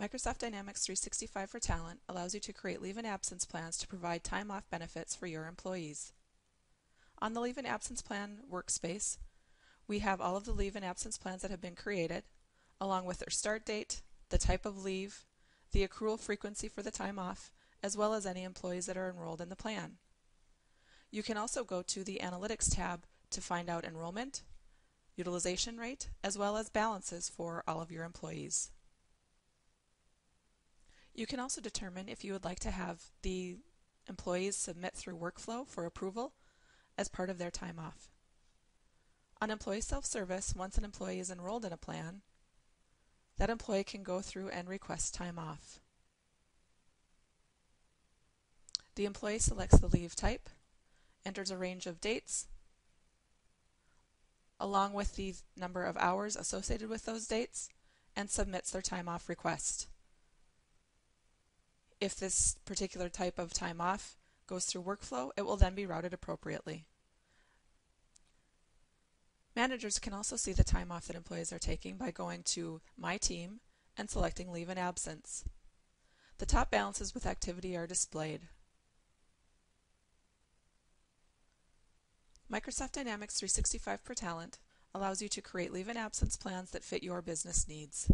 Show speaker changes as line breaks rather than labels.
Microsoft Dynamics 365 for Talent allows you to create leave and absence plans to provide time off benefits for your employees. On the Leave and Absence Plan workspace, we have all of the leave and absence plans that have been created, along with their start date, the type of leave, the accrual frequency for the time off, as well as any employees that are enrolled in the plan. You can also go to the Analytics tab to find out enrollment, utilization rate, as well as balances for all of your employees. You can also determine if you would like to have the employees submit through workflow for approval as part of their time off. On Employee Self-Service, once an employee is enrolled in a plan, that employee can go through and request time off. The employee selects the leave type, enters a range of dates, along with the number of hours associated with those dates, and submits their time off request. If this particular type of time off goes through workflow, it will then be routed appropriately. Managers can also see the time off that employees are taking by going to My Team and selecting Leave and Absence. The top balances with activity are displayed. Microsoft Dynamics 365 for Talent allows you to create leave and absence plans that fit your business needs.